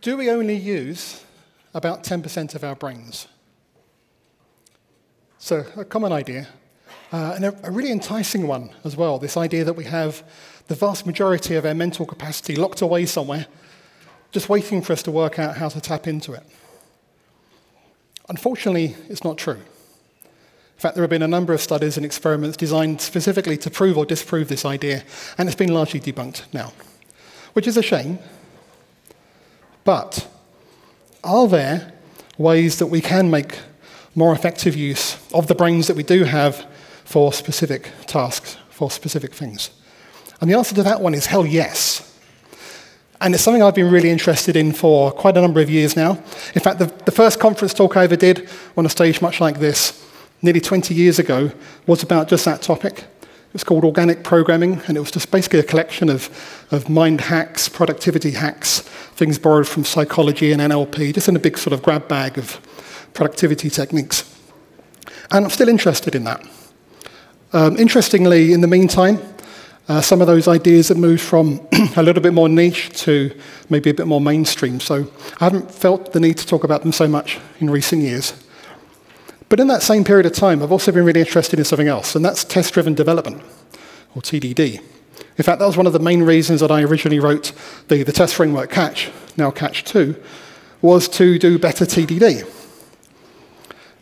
Do we only use about 10% of our brains? So, a common idea, uh, and a, a really enticing one as well this idea that we have the vast majority of our mental capacity locked away somewhere, just waiting for us to work out how to tap into it. Unfortunately, it's not true. In fact, there have been a number of studies and experiments designed specifically to prove or disprove this idea, and it's been largely debunked now, which is a shame. But are there ways that we can make more effective use of the brains that we do have for specific tasks, for specific things? And the answer to that one is hell yes. And it's something I've been really interested in for quite a number of years now. In fact, the, the first conference talk I ever did on a stage much like this nearly 20 years ago was about just that topic. It was called Organic Programming, and it was just basically a collection of, of mind hacks, productivity hacks, things borrowed from psychology and NLP, just in a big sort of grab bag of productivity techniques. And I'm still interested in that. Um, interestingly, in the meantime, uh, some of those ideas have moved from a little bit more niche to maybe a bit more mainstream. So I haven't felt the need to talk about them so much in recent years. But in that same period of time, I've also been really interested in something else, and that's test driven development, or TDD. In fact, that was one of the main reasons that I originally wrote the, the test framework Catch, now Catch 2, was to do better TDD.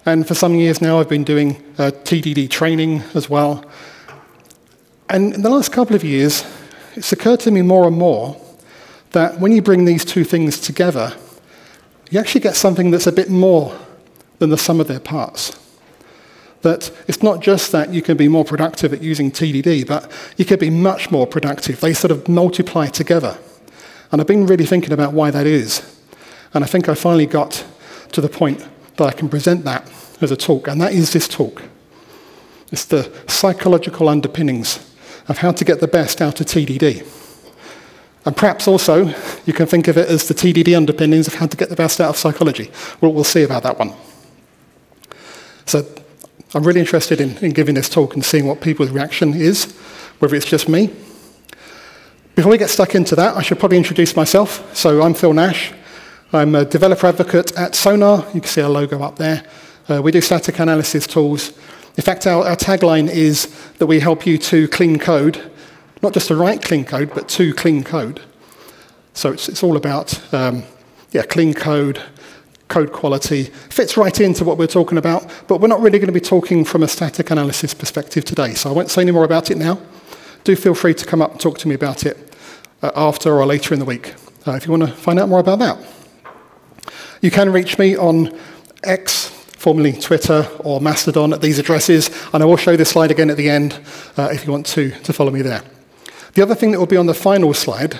And for some years now, I've been doing uh, TDD training as well. And in the last couple of years, it's occurred to me more and more that when you bring these two things together, you actually get something that's a bit more than the sum of their parts. That it's not just that you can be more productive at using TDD, but you can be much more productive. They sort of multiply together. And I've been really thinking about why that is. And I think I finally got to the point that I can present that as a talk, and that is this talk. It's the psychological underpinnings of how to get the best out of TDD. And perhaps also you can think of it as the TDD underpinnings of how to get the best out of psychology. Well, we'll see about that one. So I'm really interested in, in giving this talk and seeing what people's reaction is, whether it's just me. Before we get stuck into that, I should probably introduce myself. So I'm Phil Nash. I'm a developer advocate at Sonar. You can see our logo up there. Uh, we do static analysis tools. In fact, our, our tagline is that we help you to clean code, not just to write clean code, but to clean code. So it's, it's all about um, yeah, clean code, code quality, fits right into what we're talking about, but we're not really going to be talking from a static analysis perspective today, so I won't say any more about it now. Do feel free to come up and talk to me about it uh, after or later in the week uh, if you want to find out more about that. You can reach me on X, formerly Twitter, or Mastodon at these addresses, and I will show this slide again at the end uh, if you want to, to follow me there. The other thing that will be on the final slide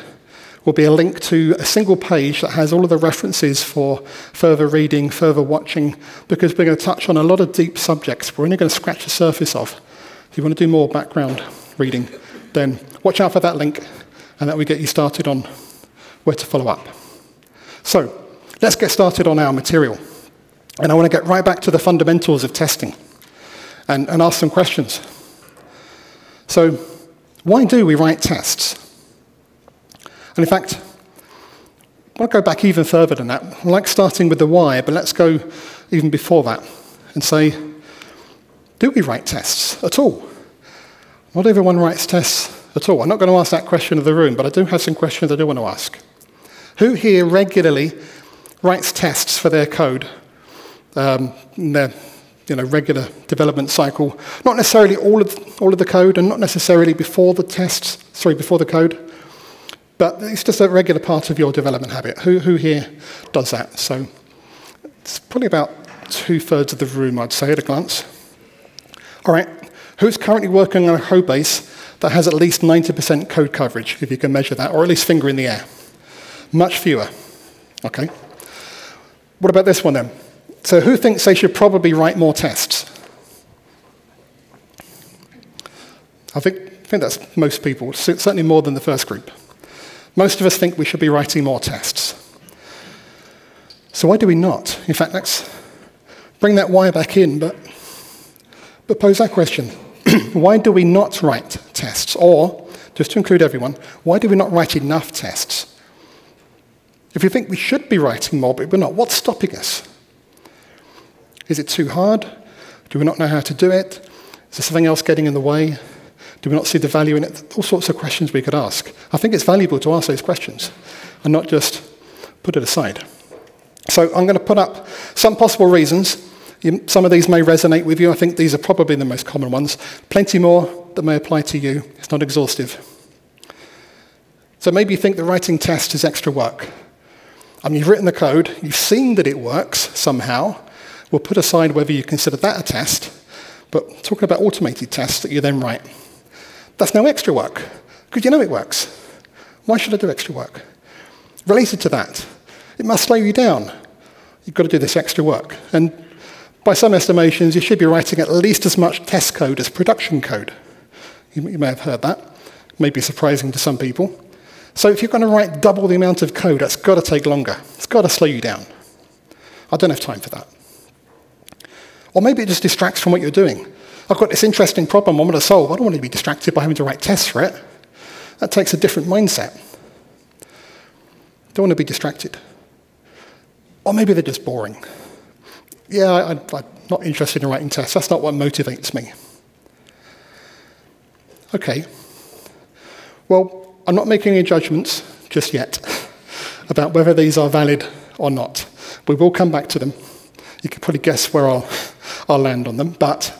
will be a link to a single page that has all of the references for further reading, further watching, because we're going to touch on a lot of deep subjects we're only going to scratch the surface of. If you want to do more background reading, then watch out for that link, and that will get you started on where to follow up. So, let's get started on our material. And I want to get right back to the fundamentals of testing and, and ask some questions. So, why do we write tests? And in fact, I'll go back even further than that. I like starting with the why, but let's go even before that and say, do we write tests at all? Not everyone writes tests at all. I'm not going to ask that question of the room, but I do have some questions I do want to ask. Who here regularly writes tests for their code, um, their you know, regular development cycle? Not necessarily all of, all of the code, and not necessarily before the tests, sorry, before the code, but it's just a regular part of your development habit. Who, who here does that? So it's probably about two thirds of the room, I'd say, at a glance. All right, who's currently working on a code base that has at least 90% code coverage, if you can measure that, or at least finger in the air? Much fewer. Okay. What about this one then? So who thinks they should probably write more tests? I think, I think that's most people, certainly more than the first group. Most of us think we should be writing more tests. So why do we not? In fact, let's bring that why back in, but, but pose that question. why do we not write tests? Or, just to include everyone, why do we not write enough tests? If you think we should be writing more, but we're not, what's stopping us? Is it too hard? Do we not know how to do it? Is there something else getting in the way? Do we not see the value in it? All sorts of questions we could ask. I think it's valuable to ask those questions and not just put it aside. So I'm going to put up some possible reasons. Some of these may resonate with you. I think these are probably the most common ones. Plenty more that may apply to you. It's not exhaustive. So maybe you think the writing test is extra work. I mean, you've written the code, you've seen that it works somehow. We'll put aside whether you consider that a test, but talking about automated tests that you then write, that's no extra work, because you know it works. Why should I do extra work? Related to that, it must slow you down. You've got to do this extra work. And by some estimations, you should be writing at least as much test code as production code. You, you may have heard that. It may be surprising to some people. So if you're going to write double the amount of code, that's got to take longer. It's got to slow you down. I don't have time for that. Or maybe it just distracts from what you're doing. I've got this interesting problem I want to solve. I don't want to be distracted by having to write tests for it. That takes a different mindset. Don't want to be distracted. Or maybe they're just boring. Yeah, I, am not interested in writing tests. That's not what motivates me. Okay. Well, I'm not making any judgments just yet about whether these are valid or not. We will come back to them. You can probably guess where I'll, I'll land on them. But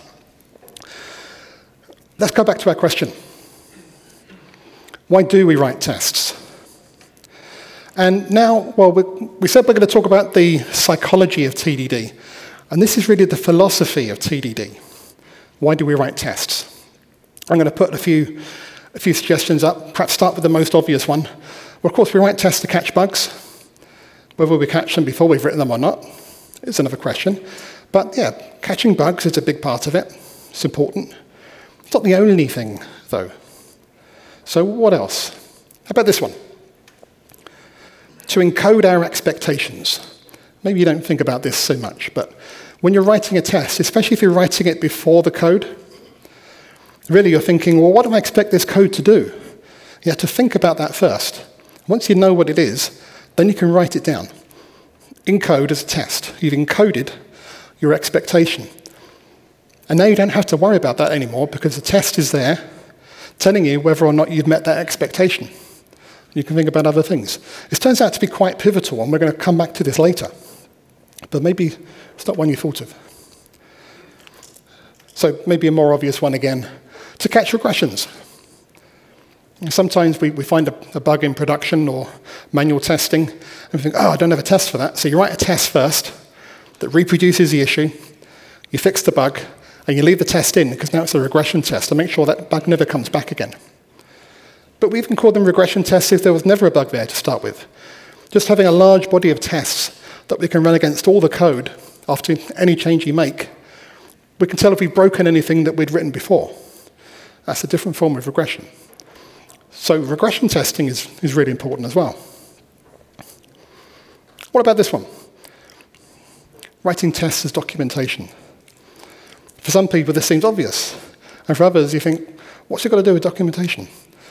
let's go back to our question. Why do we write tests? And now, well, we, said we're going to talk about the psychology of TDD. And this is really the philosophy of TDD. Why do we write tests? I'm going to put a few, a few suggestions up, perhaps start with the most obvious one. Well, of course, we write tests to catch bugs. Whether we catch them before we've written them or not is another question. But yeah, catching bugs is a big part of it. It's important. It's not the only thing, though. So, what else? How about this one? to encode our expectations. Maybe you don't think about this so much, but when you're writing a test, especially if you're writing it before the code, really you're thinking, well, what do I expect this code to do? You have to think about that first. Once you know what it is, then you can write it down. Encode as a test. You've encoded your expectation. And now you don't have to worry about that anymore because the test is there telling you whether or not you've met that expectation. You can think about other things. It turns out to be quite pivotal, and we're going to come back to this later. But maybe it's not one you thought of. So maybe a more obvious one again, to catch regressions. Sometimes we, we find a, a, bug in production or manual testing, and we think, oh, I don't have a test for that. So you write a test first that reproduces the issue, you fix the bug, and you leave the test in because now it's a regression test to make sure that bug never comes back again. But we even call them regression tests if there was never a bug there to start with. Just having a large body of tests that we can run against all the code after any change you make, we can tell if we've broken anything that we'd written before. That's a different form of regression. So regression testing is, is really important as well. What about this one? Writing tests as documentation. For some people, this seems obvious. And for others, you think, what's it got to do with documentation?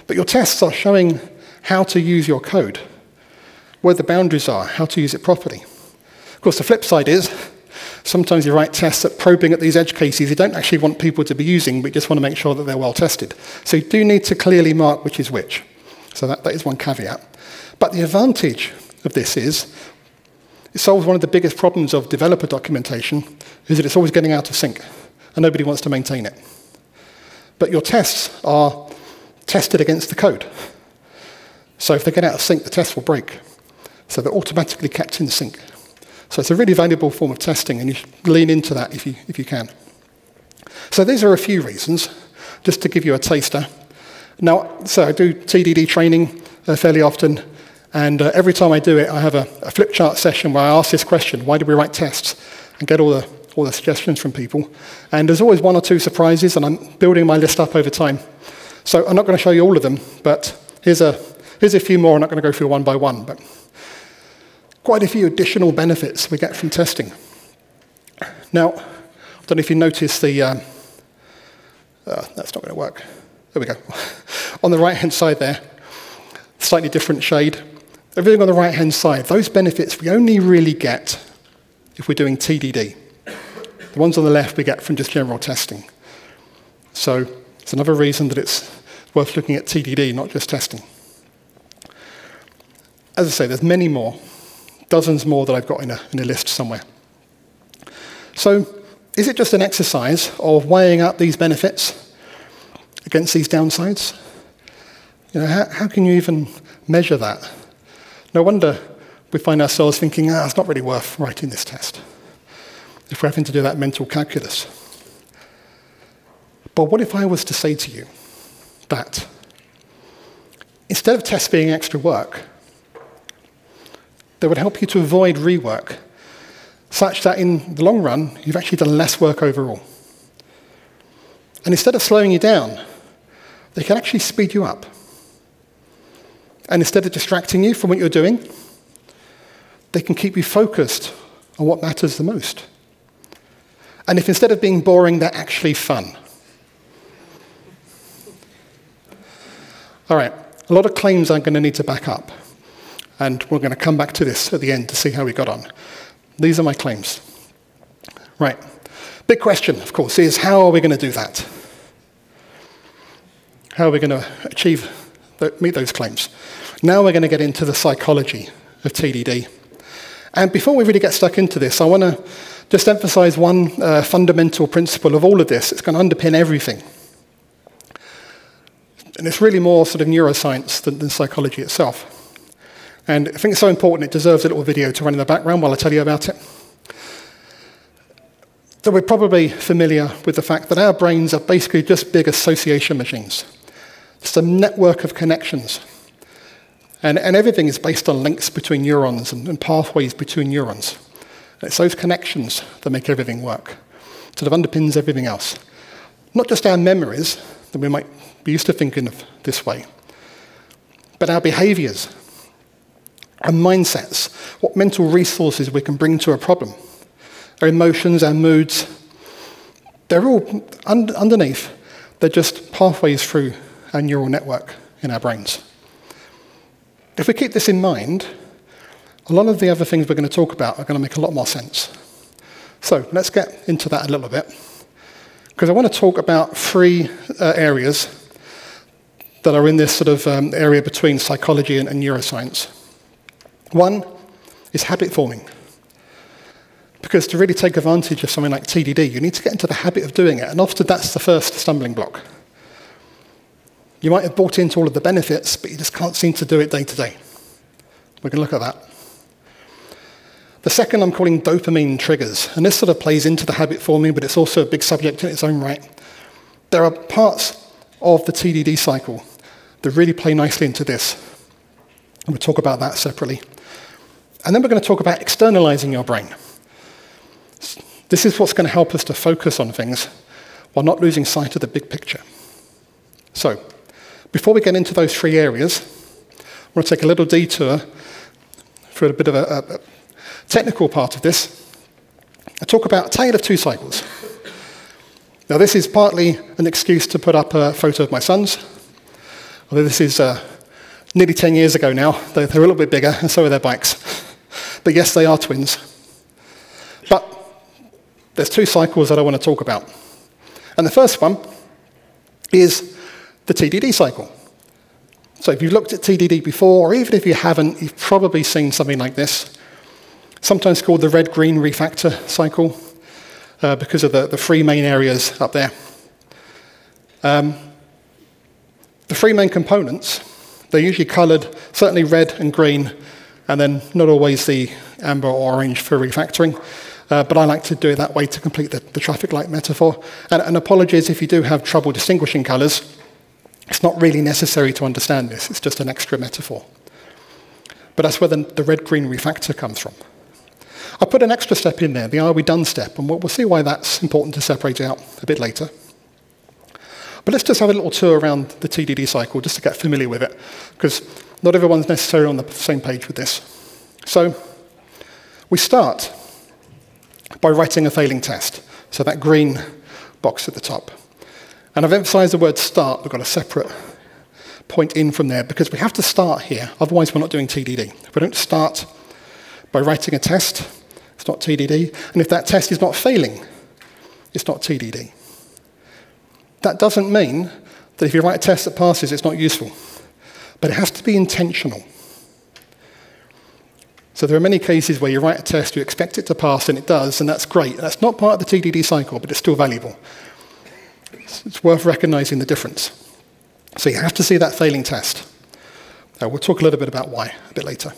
But your tests are showing how to use your code, where the boundaries are, how to use it properly. Of course, the flip side is sometimes you write tests that probing at these edge cases you don't actually want people to be using, but you just want to make sure that they're well tested. So you do need to clearly mark which is which. So that, that is one caveat. But the advantage of this is it solves one of the biggest problems of developer documentation, is that it's always getting out of sync, and nobody wants to maintain it. But your tests are tested against the code. So if they get out of sync, the test will break. So they're automatically kept in sync. So it's a really valuable form of testing, and you should lean into that if you, if you can. So these are a few reasons, just to give you a taster. Now, so I do TDD training uh, fairly often, and uh, every time I do it, I have a, a flip chart session where I ask this question, why do we write tests? And get all the, all the suggestions from people. And there's always one or two surprises, and I'm building my list up over time. So I'm not going to show you all of them, but here's a, here's a few more. I'm not going to go through one by one, but quite a few additional benefits we get from testing. Now, I don't know if you noticed the, um, uh, that's not going to work. There we go. On the right-hand side there, slightly different shade. everything on the right-hand side, those benefits we only really get if we're doing TDD. The ones on the left we get from just general testing. So it's another reason that it's worth looking at TDD, not just testing. As I say, there's many more, dozens more that I've got in a, in a list somewhere. So is it just an exercise of weighing up these benefits against these downsides? You know, how, how can you even measure that? No wonder we find ourselves thinking, ah, it's not really worth writing this test if we're having to do that mental calculus. But what if I was to say to you that instead of tests being extra work, they would help you to avoid rework, such that in the long run, you've actually done less work overall. And instead of slowing you down, they can actually speed you up. And instead of distracting you from what you're doing, they can keep you focused on what matters the most. And if instead of being boring, they're actually fun. All right, a lot of claims I'm going to need to back up. And we're going to come back to this at the end to see how we got on. These are my claims. Right. Big question, of course, is how are we going to do that? How are we going to achieve, meet those claims? Now we're going to get into the psychology of TDD. And before we really get stuck into this, I want to just emphasize one uh, fundamental principle of all of this. It's going to underpin everything. And it's really more sort of neuroscience than, than psychology itself. And I think it's so important it deserves a little video to run in the background while I tell you about it. So we're probably familiar with the fact that our brains are basically just big association machines. It's a network of connections. And, and everything is based on links between neurons and, and pathways between neurons. And it's those connections that make everything work. Sort of underpins everything else. Not just our memories, that we might be used to thinking of this way, but our behaviors, our mindsets, what mental resources we can bring to a problem, our emotions, our moods, they're all un- underneath. They're just pathways through our neural network in our brains. If we keep this in mind, a lot of the other things we're going to talk about are going to make a lot more sense. So let's get into that a little bit. Because I want to talk about three uh, areas that are in this sort of um, area between psychology and, and neuroscience. One is habit forming. Because to really take advantage of something like TDD, you need to get into the habit of doing it. And often that's the first stumbling block. You might have bought into all of the benefits, but you just can't seem to do it day to day. We can look at that. The second I'm calling dopamine triggers, and this sort of plays into the habit forming, but it's also a big subject in its own right. There are parts of the TDD cycle that really play nicely into this. And we'll talk about that separately. And then we're going to talk about externalizing your brain. This is what's going to help us to focus on things while not losing sight of the big picture. So, before we get into those three areas, I want to take a little detour for a bit of a, a technical part of this. I talk about a tale of two cycles. Now, this is partly an excuse to put up a photo of my sons, although this is uh, nearly 10 years ago now. They're, they're a little bit bigger, and so are their bikes. But yes, they are twins. But there's two cycles that I want to talk about. And the first one is the TDD cycle. So if you've looked at TDD before, or even if you haven't, you've probably seen something like this. Sometimes called the red-green refactor cycle uh, because of the, the three main areas up there. Um, the three main components, they're usually coloured, certainly red and green, and then not always the amber or orange for refactoring. Uh, but I like to do it that way to complete the, the traffic light metaphor. And, and apologies if you do have trouble distinguishing colours. It's not really necessary to understand this, it's just an extra metaphor. But that's where the, the red-green refactor comes from. I put an extra step in there, the are we done step, and we'll, see why that's important to separate out a bit later. But let's just have a little tour around the TDD cycle just to get familiar with it, because not everyone's necessarily on the same page with this. So we start by writing a failing test, so that green box at the top. And I've emphasized the word start, we've got a separate point in from there because we have to start here. Otherwise, we're not doing TDD. If we don't start by writing a test, it's not TDD. And if that test is not failing, it's not TDD. That doesn't mean that if you write a test that passes, it's not useful. But it has to be intentional. So there are many cases where you write a test, you expect it to pass, and it does, and that's great. That's not part of the TDD cycle, but it's still valuable. It's worth recognizing the difference. So you have to see that failing test. Now, we'll talk a little bit about why a bit later.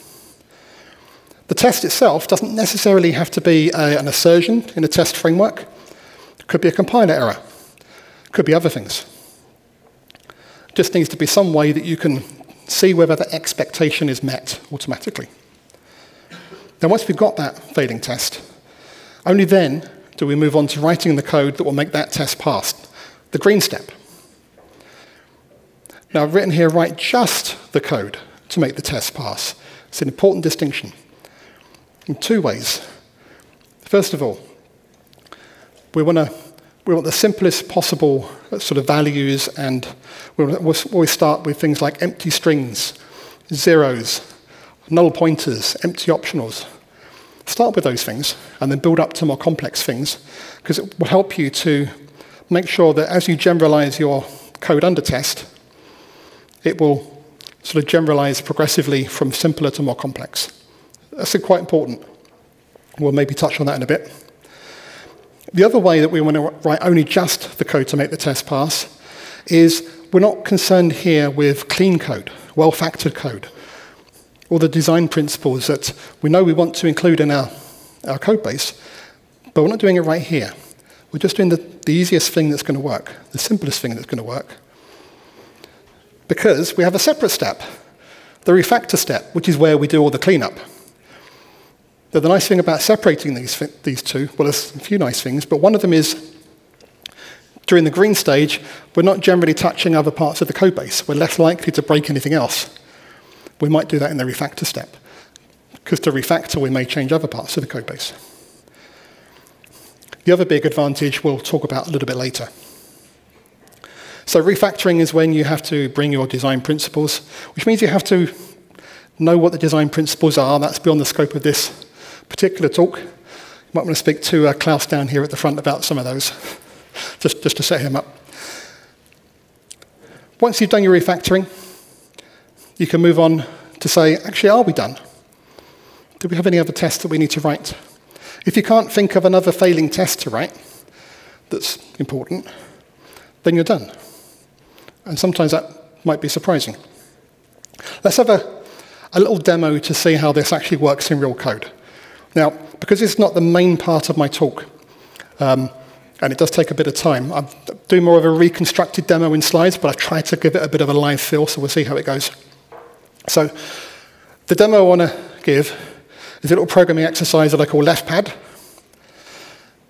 The test itself doesn't necessarily have to be a, an assertion in a test framework. It could be a compiler error. It could be other things. It just needs to be some way that you can see whether the expectation is met automatically. Then once we've got that failing test, only then do we move on to writing the code that will make that test pass, the green step. Now I've written here, write just the code to make the test pass. It's an important distinction in two ways. First of all, we want to we want the simplest possible sort of values, and we'll always start with things like empty strings, zeros, null pointers, empty optionals. Start with those things and then build up to more complex things because it will help you to make sure that as you generalize your code under test, it will sort of generalize progressively from simpler to more complex. That's quite important. We'll maybe touch on that in a bit. The other way that we want to write only just the code to make the test pass is we're not concerned here with clean code, well-factored code or the design principles that we know we want to include in our, our code base, but we're not doing it right here. We're just doing the, the easiest thing that's going to work, the simplest thing that's going to work. Because we have a separate step, the refactor step, which is where we do all the cleanup. The nice thing about separating these, these two, well, there's a few nice things, but one of them is during the green stage, we're not generally touching other parts of the code base. We're less likely to break anything else. We might do that in the refactor step, because to refactor, we may change other parts of the code base. The other big advantage we'll talk about a little bit later. So refactoring is when you have to bring your design principles, which means you have to know what the design principles are. That's beyond the scope of this particular talk. You might want to speak to uh, Klaus down here at the front about some of those, just, just to set him up. Once you've done your refactoring, you can move on to say, actually, are we done? Do we have any other tests that we need to write? If you can't think of another failing test to write that's important, then you're done. And sometimes that might be surprising. Let's have a, a little demo to see how this actually works in real code. Now, because it's not the main part of my talk, um, and it does take a bit of time, I'm doing more of a reconstructed demo in slides, but I try to give it a bit of a live feel, so we'll see how it goes. So the demo I want to give is a little programming exercise that I call leftpad.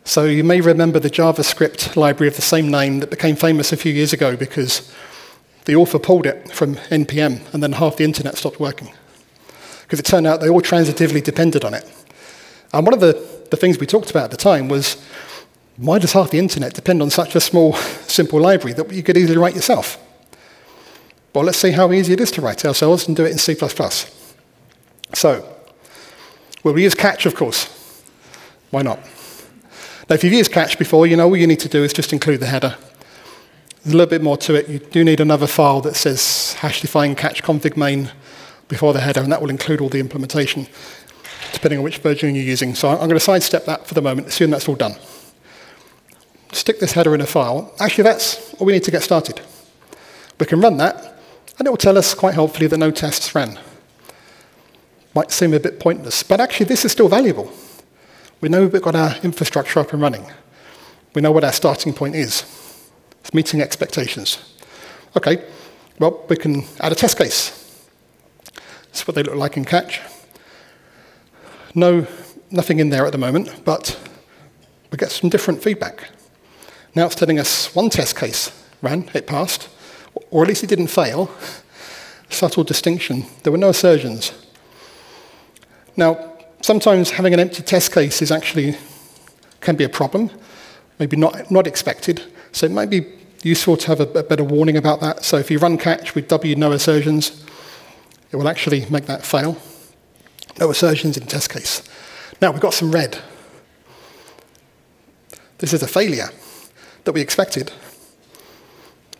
So you may remember the JavaScript library of the same name that became famous a few years ago because the author pulled it from NPM and then half the internet stopped working. Because it turned out they all transitively depended on it. And one of the, the things we talked about at the time was why does half the internet depend on such a small, simple library that you could easily write yourself? Well, let's see how easy it is to write ourselves and do it in C++. So, we'll use catch, of course. Why not? Now, if you've used catch before, you know all you need to do is just include the header. There's a little bit more to it. You do need another file that says hash define catch config main before the header, and that will include all the implementation, depending on which version you're using. So I'm going to sidestep that for the moment, assume that's all done. Stick this header in a file. Actually, that's all we need to get started. We can run that, and it will tell us quite helpfully that no tests ran. Might seem a bit pointless, but actually this is still valuable. We know we've got our infrastructure up and running. We know what our starting point is. It's meeting expectations. Okay, well, we can add a test case. That's what they look like in Catch. No, nothing in there at the moment, but we get some different feedback. Now it's telling us one test case ran, it passed or at least it didn't fail. Subtle distinction. There were no assertions. Now, sometimes having an empty test case is actually can be a problem, maybe not, not expected. So it might be useful to have a, a better warning about that. So if you run catch with W no assertions, it will actually make that fail. No assertions in test case. Now we've got some red. This is a failure that we expected.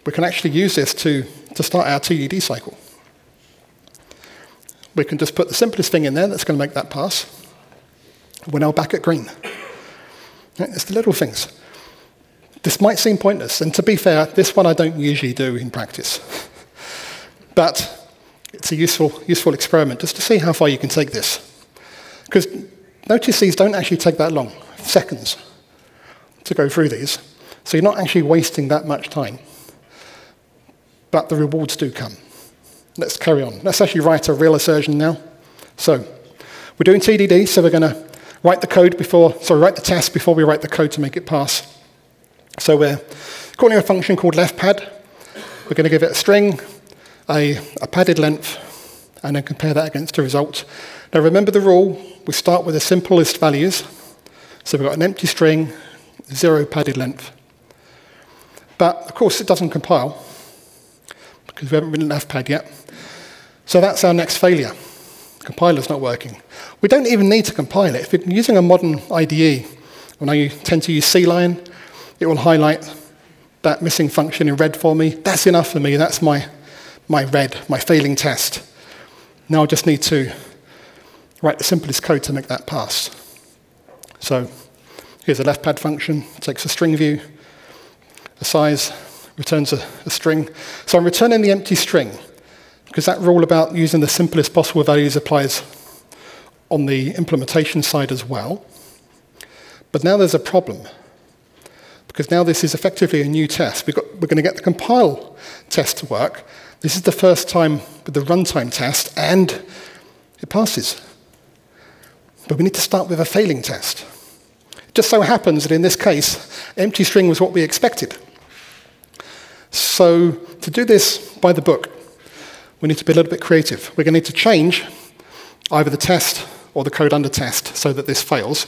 We can actually use this to, to start our TDD cycle. We can just put the simplest thing in there that's going to make that pass. We're now back at green. It's the little things. This might seem pointless, and to be fair, this one I don't usually do in practice. but it's a useful, useful experiment just to see how far you can take this. Because notice these don't actually take that long, seconds, to go through these. So you're not actually wasting that much time. But the rewards do come. Let's carry on. Let's actually write a real assertion now. So we're doing TDD, so we're going to write the code before, sorry, write the test before we write the code to make it pass. So we're calling a function called leftPad. We're going to give it a string, a, a padded length, and then compare that against a result. Now remember the rule, we start with the simplest values. So we've got an empty string, zero padded length. But of course it doesn't compile because we haven't written leftpad yet. So that's our next failure. Compiler's not working. We don't even need to compile it. If you're using a modern IDE, when I tend to use CLion, it will highlight that missing function in red for me. That's enough for me. That's my, my red, my failing test. Now I just need to write the simplest code to make that pass. So here's a leftpad function, takes a string view, a size, returns a, a string. So I'm returning the empty string because that rule about using the simplest possible values applies on the implementation side as well. But now there's a problem because now this is effectively a new test. we are going to get the compile test to work. This is the first time with the runtime test, and it passes. But we need to start with a failing test. It just so happens that in this case, empty string was what we expected. So to do this by the book, we need to be a little bit creative. We're going to need to change either the test or the code under test so that this fails,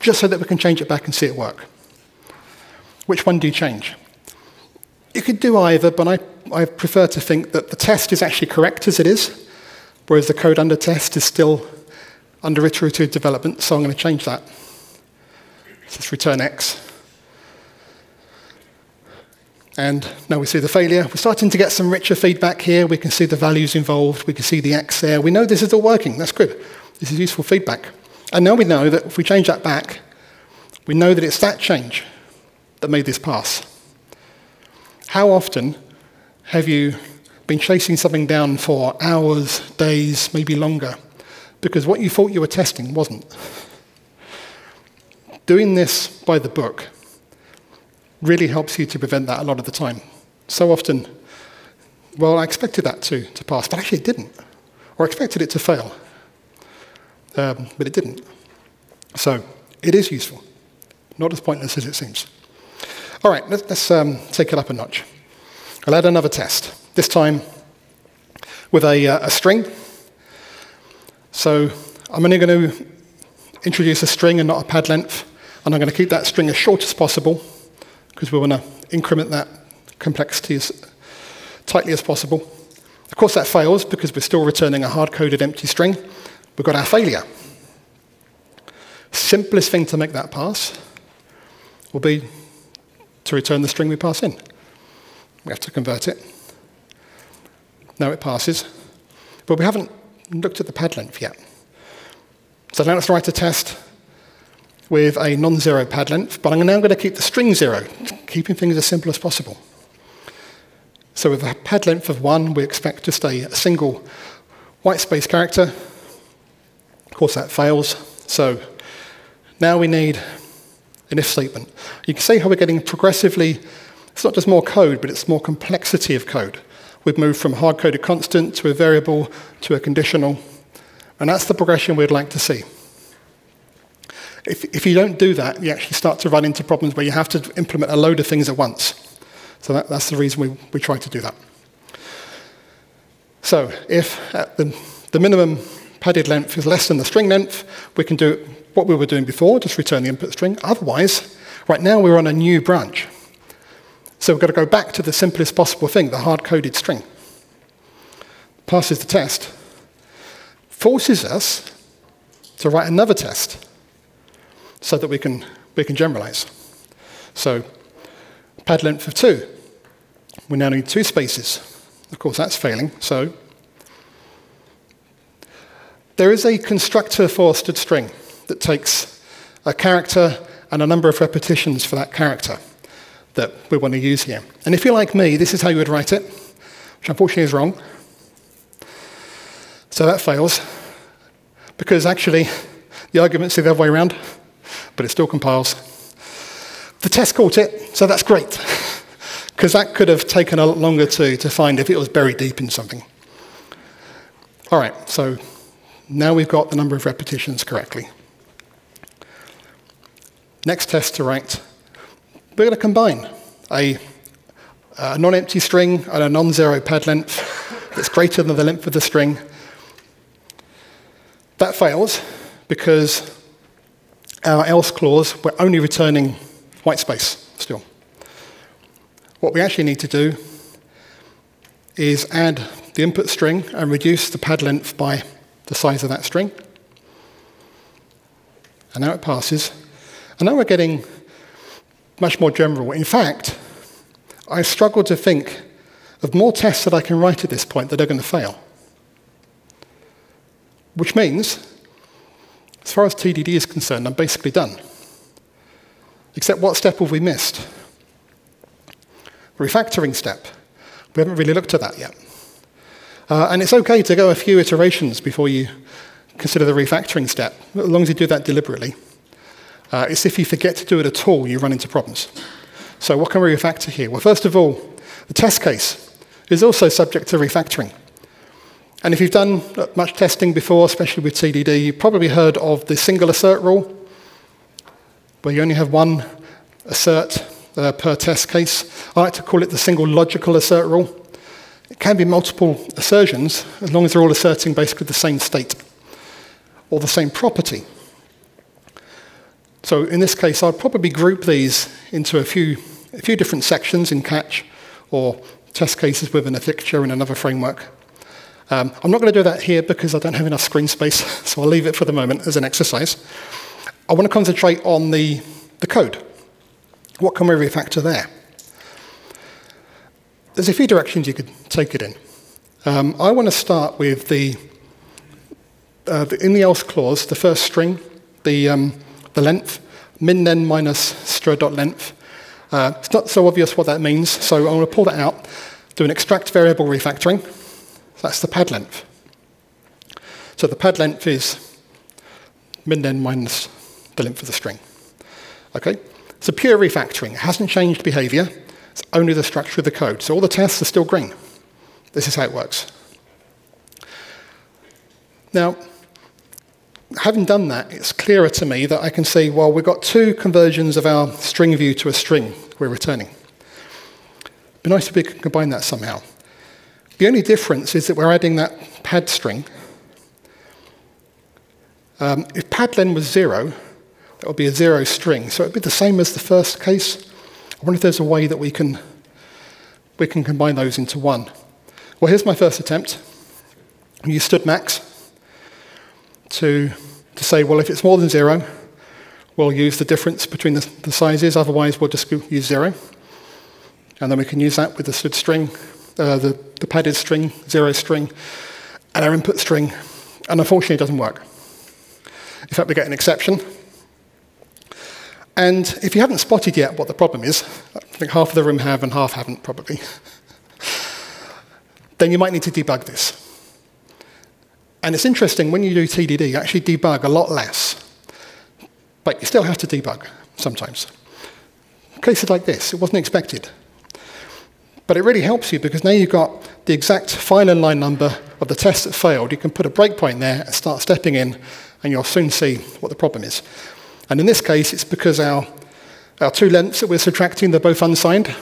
just so that we can change it back and see it work. Which one do you change? You could do either, but I, I prefer to think that the test is actually correct as it is, whereas the code under test is still under iterative development, so I'm going to change that. Let's return x. And now we see the failure. We're starting to get some richer feedback here. We can see the values involved. We can see the X there. We know this is all working. That's good. This is useful feedback. And now we know that if we change that back, we know that it's that change that made this pass. How often have you been chasing something down for hours, days, maybe longer, because what you thought you were testing wasn't? Doing this by the book really helps you to prevent that a lot of the time. So often, well, I expected that to, to pass, but actually it didn't. Or I expected it to fail, um, but it didn't. So it is useful, not as pointless as it seems. All right, let's, let's um, take it up a notch. I'll add another test, this time with a, uh, a string. So I'm only going to introduce a string and not a pad length, and I'm going to keep that string as short as possible because we want to increment that complexity as tightly as possible. Of course, that fails because we're still returning a hard-coded empty string. We've got our failure. Simplest thing to make that pass will be to return the string we pass in. We have to convert it. Now it passes. But we haven't looked at the pad length yet. So now let's write a test with a non-zero pad length, but I'm now going to keep the string zero, keeping things as simple as possible. So with a pad length of one, we expect just a, a single white space character. Of course, that fails. So now we need an if statement. You can see how we're getting progressively, it's not just more code, but it's more complexity of code. We've moved from hard-coded constant to a variable to a conditional, and that's the progression we'd like to see. If, if you don't do that, you actually start to run into problems where you have to implement a load of things at once. So that, that's the reason we, we try to do that. So if the, the minimum padded length is less than the string length, we can do what we were doing before, just return the input string. Otherwise, right now we're on a new branch. So we've got to go back to the simplest possible thing, the hard-coded string. Passes the test, forces us to write another test so that we can, we can generalize. So pad length of 2. We now need two spaces. Of course, that's failing, so there is a constructor for stood string that takes a character and a number of repetitions for that character that we want to use here. And if you're like me, this is how you would write it, which unfortunately is wrong. So that fails, because actually the argument's are the other way around, but it still compiles. The test caught it, so that's great, because that could have taken a lot longer to, to find if it was buried deep in something. All right, so now we've got the number of repetitions correctly. Next test to write, we're going to combine a, a non-empty string and a non-zero pad length that's greater than the length of the string. That fails because our else clause, we're only returning white space still. What we actually need to do is add the input string and reduce the pad length by the size of that string. And now it passes. And now we're getting much more general. In fact, I struggle to think of more tests that I can write at this point that are going to fail. Which means, as far as TDD is concerned, I'm basically done. Except what step have we missed? Refactoring step. We haven't really looked at that yet. Uh, and it's okay to go a few iterations before you consider the refactoring step, as long as you do that deliberately. Uh, it's if you forget to do it at all, you run into problems. So what can we refactor here? Well, first of all, the test case is also subject to refactoring. And if you've done much testing before, especially with TDD, you've probably heard of the single assert rule, where you only have one assert uh, per test case. I like to call it the single logical assert rule. It can be multiple assertions as long as they're all asserting basically the same state or the same property. So in this case, I'd probably group these into a few, a few different sections in catch or test cases within a fixture in another framework. Um, I'm not going to do that here because I don't have enough screen space, so I'll leave it for the moment as an exercise. I want to concentrate on the, the code. What can we refactor there? There's a few directions you could take it in. Um, I want to start with the, uh, the, in the else clause, the first string, the, um, the length, min len minus str.length. Uh, it's not so obvious what that means, so I'm going to pull that out, do an extract variable refactoring. That's the pad length. So the pad length is min len minus the length of the string. Okay? So pure refactoring. It hasn't changed behavior. It's only the structure of the code. So all the tests are still green. This is how it works. Now, having done that, it's clearer to me that I can see, well, we've got two conversions of our string view to a string we're returning. It'd be nice if we could combine that somehow. The only difference is that we're adding that pad string. Um, if pad len was zero, that would be a zero string. So it would be the same as the first case. I wonder if there's a way that we can, we can combine those into one. Well, here's my first attempt. Use stood max to, to say, well, if it's more than zero, we'll use the difference between the, the sizes, otherwise we'll just use zero. And then we can use that with the string, uh, the, the padded string, zero string, and our input string. And unfortunately, it doesn't work. In fact, we get an exception. And if you haven't spotted yet what the problem is, I think half of the room have and half haven't probably, then you might need to debug this. And it's interesting, when you do TDD, you actually debug a lot less. But you still have to debug sometimes. Cases like this, it wasn't expected. But it really helps you because now you've got the exact file and line number of the test that failed. You can put a breakpoint there and start stepping in, and you'll soon see what the problem is. And in this case, it's because our, our two lengths that we're subtracting, they're both unsigned.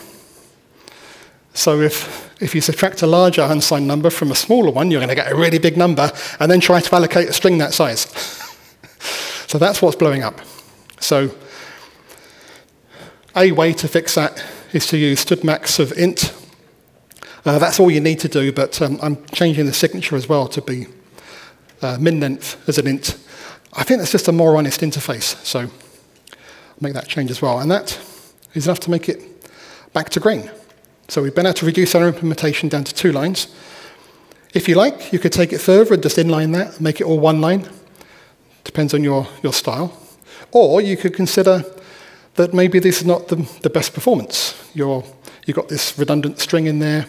So if, if you subtract a larger unsigned number from a smaller one, you're going to get a really big number, and then try to allocate a string that size. so that's what's blowing up. So a way to fix that is to use stdmax of int. Uh, that's all you need to do, but um, I'm changing the signature as well to be uh, min length as an int. I think that's just a more honest interface, so I'll make that change as well. And that is enough to make it back to green. So we've been able to reduce our implementation down to two lines. If you like, you could take it further and just inline that, and make it all one line. Depends on your, your style. Or you could consider that maybe this is not the, the best performance. You're, you've got this redundant string in there.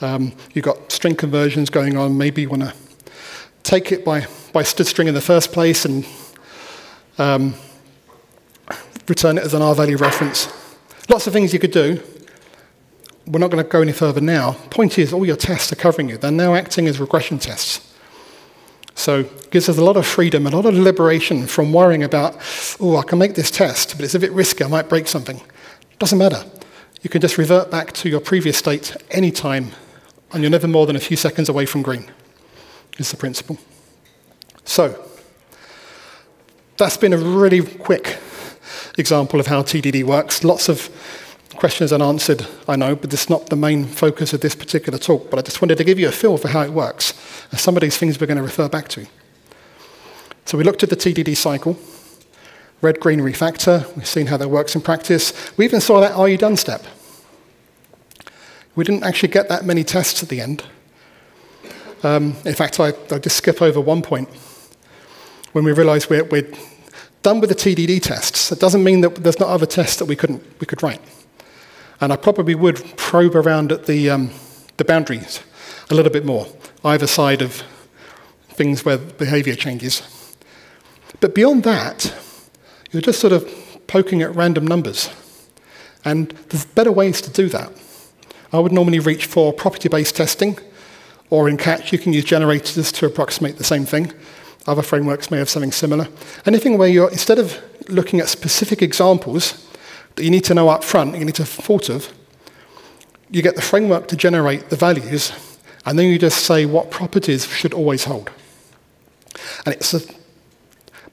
Um, you've got string conversions going on. Maybe you want to take it by, by std string in the first place and um, return it as an R value reference. Lots of things you could do. We're not going to go any further now. Point is, all your tests are covering you. They're now acting as regression tests. So it gives us a lot of freedom, a lot of liberation from worrying about, oh, I can make this test, but it's a bit risky, I might break something. Doesn't matter. You can just revert back to your previous state any time, and you're never more than a few seconds away from green, is the principle. So, that's been a really quick example of how TDD works. Lots of questions unanswered, I know, but is not the main focus of this particular talk. But I just wanted to give you a feel for how it works and some of these things we're going to refer back to. So we looked at the TDD cycle, red, green refactor. We've seen how that works in practice. We even saw that are you done step. We didn't actually get that many tests at the end. Um, in fact, I, I, just skip over one point when we realized we're, we're done with the TDD tests. It doesn't mean that there's not other tests that we, couldn't, we could write. And I probably would probe around at the, um, the boundaries a little bit more, either side of things where behavior changes. But beyond that, you're just sort of poking at random numbers. And there's better ways to do that. I would normally reach for property-based testing, or in Catch, you can use generators to approximate the same thing. Other frameworks may have something similar. Anything where you're, instead of looking at specific examples, that you need to know up front, you need to have thought of, you get the framework to generate the values, and then you just say what properties should always hold. And it's a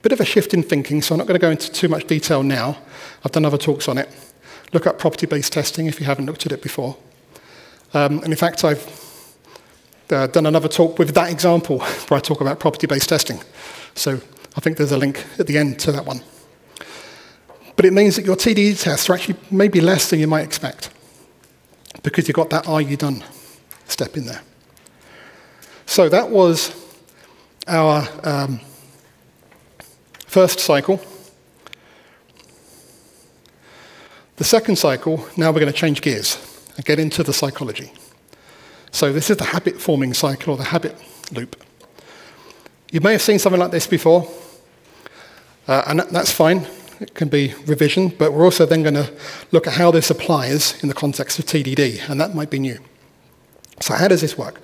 bit of a shift in thinking, so I'm not going to go into too much detail now. I've done other talks on it. Look up property-based testing if you haven't looked at it before. Um, and in fact, I've uh, done another talk with that example where I talk about property-based testing. So I think there's a link at the end to that one. But it means that your TDD tests are actually maybe less than you might expect because you've got that are you done step in there. So that was our um, first cycle. The second cycle, now we're going to change gears and get into the psychology. So this is the habit forming cycle or the habit loop. You may have seen something like this before, uh, and that's fine. It can be revision, but we're also then going to look at how this applies in the context of TDD, and that might be new. So how does this work?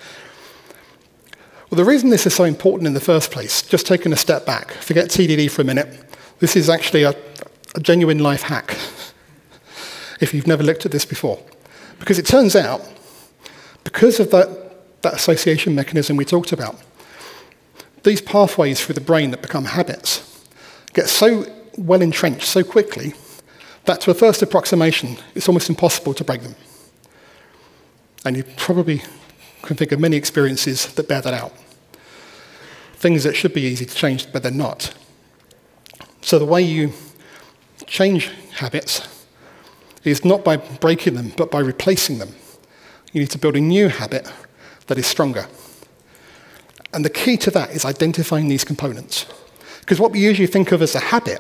Well, the reason this is so important in the first place, just taking a step back, forget TDD for a minute, this is actually a, a genuine life hack, if you've never looked at this before. Because it turns out, because of that, that association mechanism we talked about, these pathways through the brain that become habits get so well entrenched so quickly that to a first approximation, it's almost impossible to break them. And you probably can think of many experiences that bear that out. Things that should be easy to change, but they're not. So the way you change habits is not by breaking them, but by replacing them. You need to build a new habit that is stronger. And the key to that is identifying these components. Because what we usually think of as a habit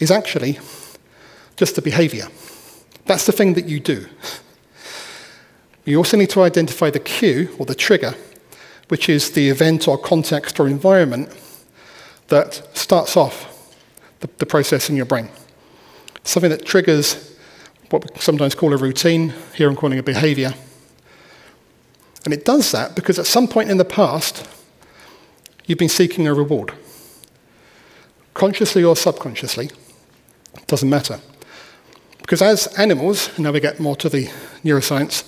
is actually just the behavior. That's the thing that you do. You also need to identify the cue or the trigger, which is the event or context or environment that starts off the, the process in your brain. Something that triggers what we sometimes call a routine, here I'm calling a behavior. And it does that because at some point in the past, you've been seeking a reward, consciously or subconsciously. Doesn't matter. Because as animals, now we get more to the neuroscience,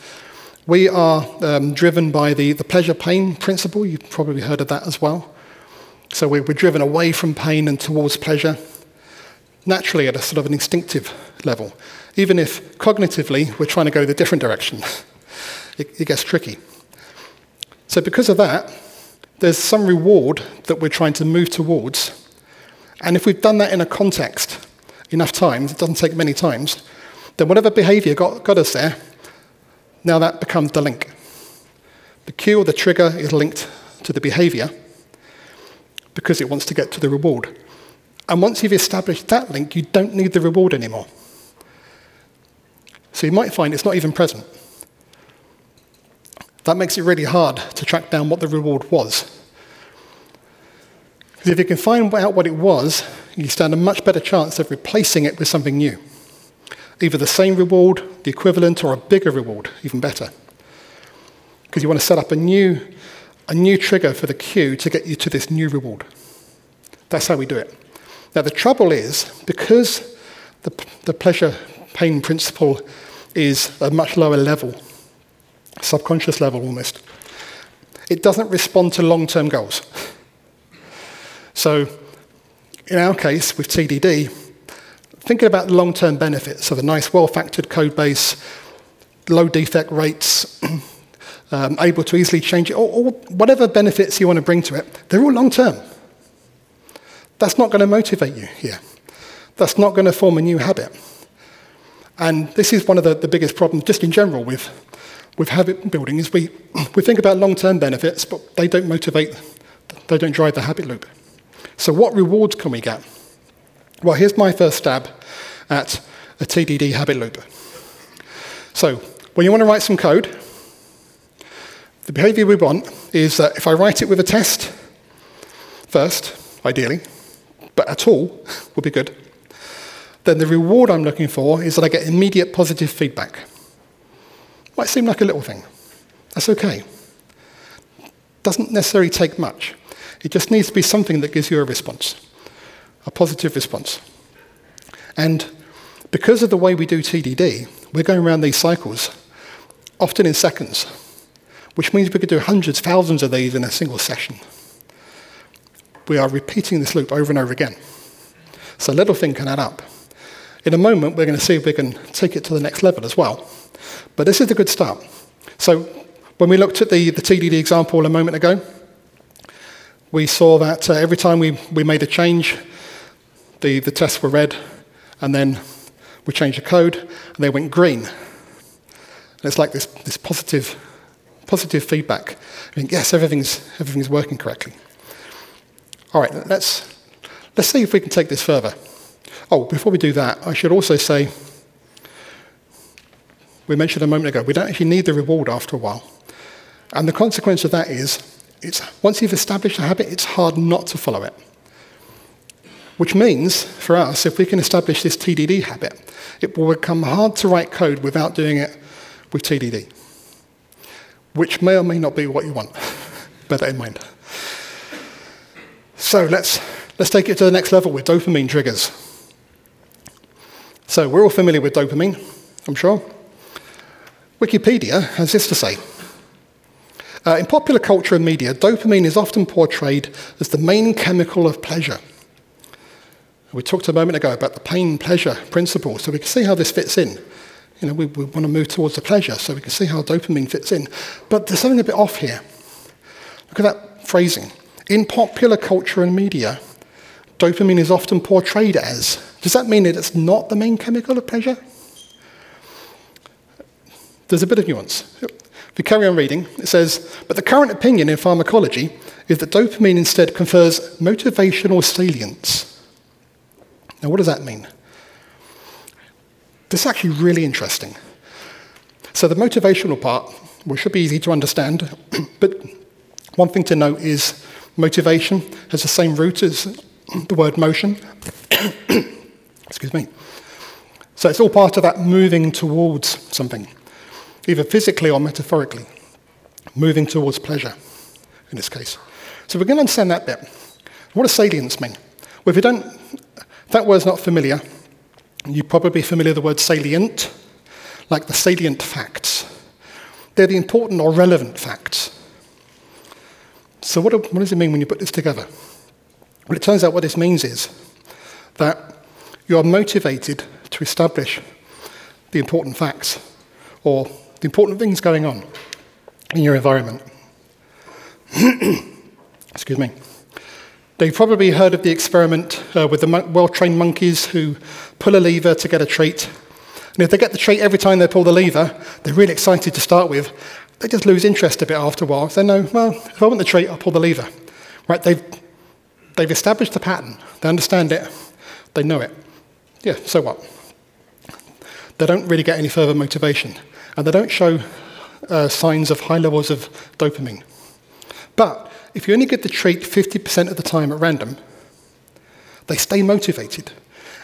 we are um, driven by the, the pleasure pain principle. You've probably heard of that as well. So we're, we're driven away from pain and towards pleasure, naturally at a sort of an instinctive level. Even if cognitively we're trying to go the different direction, it, it gets tricky. So, because of that, there's some reward that we're trying to move towards. And if we've done that in a context enough times, it doesn't take many times, then whatever behavior got, got us there, now that becomes the link. The cue or the trigger is linked to the behavior because it wants to get to the reward. And once you've established that link, you don't need the reward anymore. So you might find it's not even present. That makes it really hard to track down what the reward was. Because if you can find out what it was, you stand a much better chance of replacing it with something new. Either the same reward, the equivalent, or a bigger reward, even better. Because you want to set up a new, a new trigger for the cue to get you to this new reward. That's how we do it. Now, the trouble is, because the, the pleasure pain principle is a much lower level, subconscious level almost, it doesn't respond to long term goals. So, in our case with TDD, thinking about the long term benefits of a nice, well factored code base, low defect rates, um, able to easily change it, or, or whatever benefits you want to bring to it, they're all long term. That's not going to motivate you here. That's not going to form a new habit. And this is one of the, the biggest problems, just in general, with, with habit building, is we, we think about long-term benefits, but they don't motivate, they don't drive the habit loop. So what rewards can we get? Well, here's my first stab at a TDD habit loop. So when you want to write some code, the behavior we want is that if I write it with a test first, ideally, but at all would be good, then the reward I'm looking for is that I get immediate positive feedback. Might seem like a little thing. That's okay. Doesn't necessarily take much. It just needs to be something that gives you a response, a positive response. And because of the way we do TDD, we're going around these cycles, often in seconds, which means we could do hundreds, thousands of these in a single session we are repeating this loop over and over again. So a little thing can add up. In a moment, we're going to see if we can take it to the next level as well. But this is a good start. So when we looked at the, the TDD example a moment ago, we saw that uh, every time we, we made a change, the, the tests were red, and then we changed the code, and they went green. And it's like this, this positive, positive feedback. I think, yes, everything's, everything's working correctly. All right, let's, let's see if we can take this further. Oh, before we do that, I should also say, we mentioned a moment ago, we don't actually need the reward after a while. And the consequence of that is, it's, once you've established a habit, it's hard not to follow it. Which means, for us, if we can establish this TDD habit, it will become hard to write code without doing it with TDD. Which may or may not be what you want. Bear that in mind. So let's, let's take it to the next level with dopamine triggers. So we're all familiar with dopamine, I'm sure. Wikipedia has this to say. Uh, in popular culture and media, dopamine is often portrayed as the main chemical of pleasure. We talked a moment ago about the pain pleasure principle, so we can see how this fits in. You know, we, we want to move towards the pleasure, so we can see how dopamine fits in. But there's something a bit off here. Look at that phrasing. In popular culture and media, dopamine is often portrayed as. Does that mean that it's not the main chemical of pleasure? There's a bit of nuance. If we carry on reading, it says, but the current opinion in pharmacology is that dopamine instead confers motivational salience. Now, what does that mean? This is actually really interesting. So, the motivational part, well, should be easy to understand, but one thing to note is Motivation has the same root as the word motion. Excuse me. So it's all part of that moving towards something, either physically or metaphorically. Moving towards pleasure, in this case. So we're going to understand that bit. What does salience mean? Well, if you don't, if that word's not familiar, you're probably familiar with the word salient, like the salient facts. They're the important or relevant facts. So, what, what does it mean when you put this together? Well, it turns out what this means is that you are motivated to establish the important facts or the important things going on in your environment. Excuse me. They've probably heard of the experiment uh, with the well trained monkeys who pull a lever to get a treat. And if they get the treat every time they pull the lever, they're really excited to start with. They just lose interest a bit after a while. They know, well, if I want the treat, I'll pull the lever. Right? They've, they've established the pattern. They understand it. They know it. Yeah, so what? They don't really get any further motivation. And they don't show uh, signs of high levels of dopamine. But if you only give the treat 50% of the time at random, they stay motivated,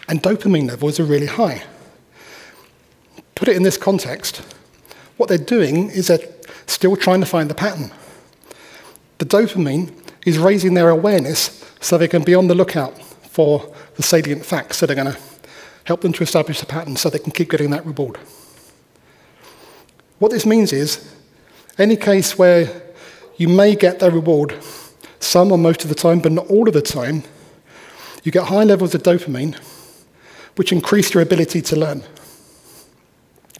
and dopamine levels are really high. Put it in this context, what they're doing is they're still trying to find the pattern. The dopamine is raising their awareness so they can be on the lookout for the salient facts that are going to help them to establish the pattern so they can keep getting that reward. What this means is, any case where you may get the reward some or most of the time, but not all of the time, you get high levels of dopamine, which increase your ability to learn.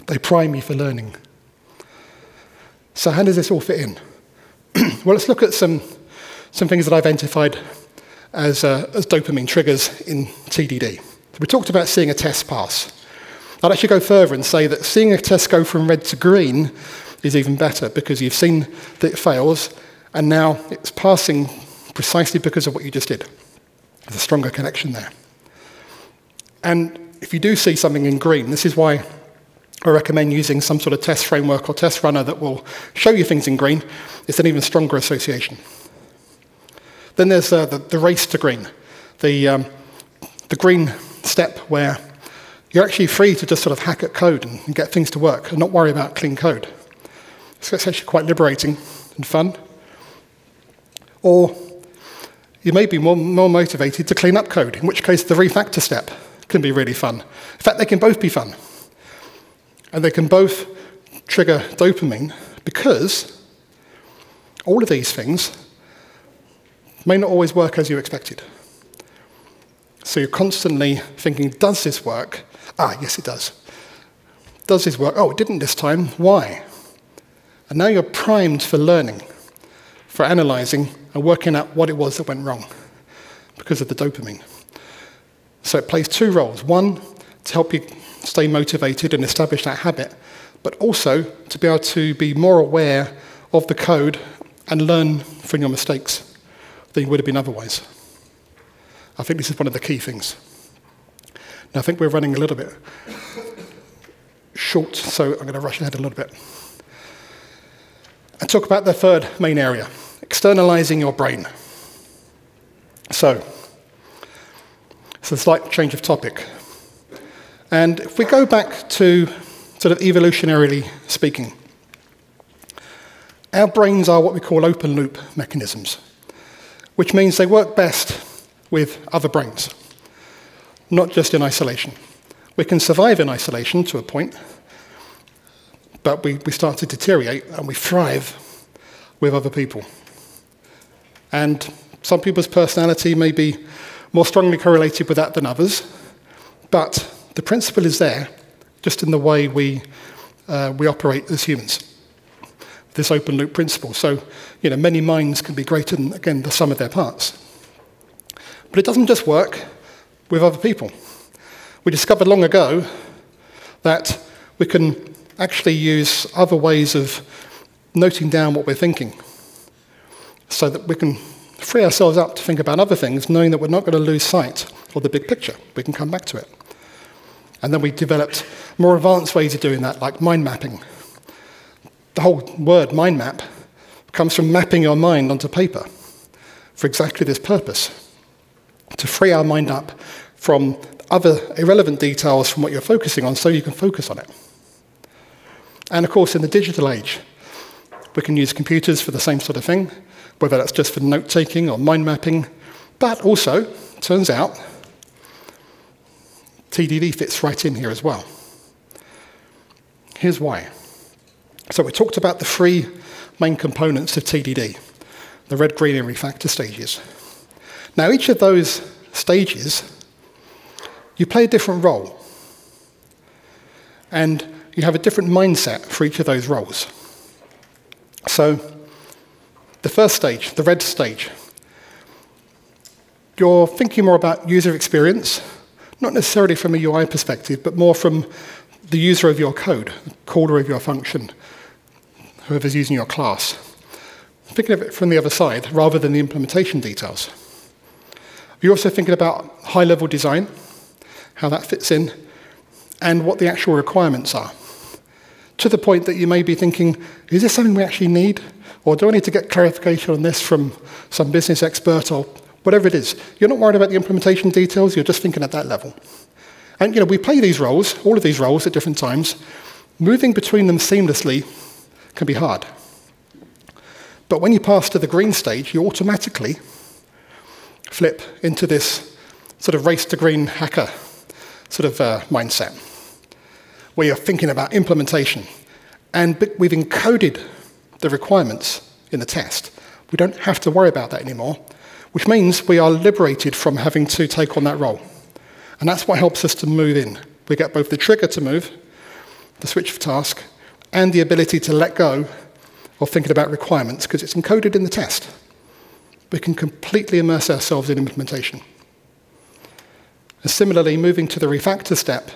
They prime you for learning. So, how does this all fit in? well, let's look at some, some things that I've identified as, uh, as dopamine triggers in TDD. We talked about seeing a test pass. I'd actually go further and say that seeing a test go from red to green is even better because you've seen that it fails and now it's passing precisely because of what you just did. There's a stronger connection there. And if you do see something in green, this is why I recommend using some sort of test framework or test runner that will show you things in green. It's an even stronger association. Then there's uh, the, the, race to green, the, um, the green step where you're actually free to just sort of hack at code and, and get things to work and not worry about clean code. So it's actually quite liberating and fun. Or you may be more, more motivated to clean up code, in which case the refactor step can be really fun. In fact, they can both be fun. And they can both trigger dopamine because all of these things may not always work as you expected. So you're constantly thinking, does this work? Ah, yes, it does. Does this work? Oh, it didn't this time. Why? And now you're primed for learning, for analyzing and working out what it was that went wrong because of the dopamine. So it plays two roles. One, to help you stay motivated and establish that habit, but also to be able to be more aware of the code and learn from your mistakes than you would have been otherwise. I think this is one of the key things. Now, I think we're running a little bit short, so I'm going to rush ahead a little bit. And talk about the third main area externalizing your brain. So, it's a slight change of topic. And if we go back to sort of evolutionarily speaking, our brains are what we call open loop mechanisms, which means they work best with other brains, not just in isolation. We can survive in isolation to a point, but we, we start to deteriorate and we thrive with other people. And some people's personality may be more strongly correlated with that than others, but the principle is there, just in the way we, uh, we operate as humans. This open loop principle. So, you know, many minds can be greater than, again, the sum of their parts. But it doesn't just work with other people. We discovered long ago that we can actually use other ways of noting down what we're thinking so that we can free ourselves up to think about other things, knowing that we're not going to lose sight of the big picture. We can come back to it. And then we developed more advanced ways of doing that, like mind mapping. The whole word mind map comes from mapping your mind onto paper for exactly this purpose to free our mind up from other irrelevant details from what you're focusing on so you can focus on it. And of course, in the digital age, we can use computers for the same sort of thing, whether that's just for note taking or mind mapping. But also, turns out, TDD fits right in here as well. Here's why. So, we talked about the three main components of TDD the red, green, and refactor stages. Now, each of those stages, you play a different role. And you have a different mindset for each of those roles. So, the first stage, the red stage, you're thinking more about user experience, not necessarily from a UI perspective, but more from the user of your code, the caller of your function, whoever's using your class. Thinking of it from the other side rather than the implementation details. You're also thinking about high level design, how that fits in, and what the actual requirements are. To the point that you may be thinking, is this something we actually need? Or do I need to get clarification on this from some business expert or whatever it is? You're not worried about the implementation details, you're just thinking at that level. And you know, we play these roles, all of these roles at different times. Moving between them seamlessly can be hard. But when you pass to the green stage, you automatically flip into this sort of race to green hacker sort of uh, mindset, where you're thinking about implementation. And we've encoded the requirements in the test. We don't have to worry about that anymore, which means we are liberated from having to take on that role. And that's what helps us to move in. We get both the trigger to move, the switch of task, and the ability to let go of thinking about requirements because it's encoded in the test. We can completely immerse ourselves in implementation. And similarly, moving to the refactor step,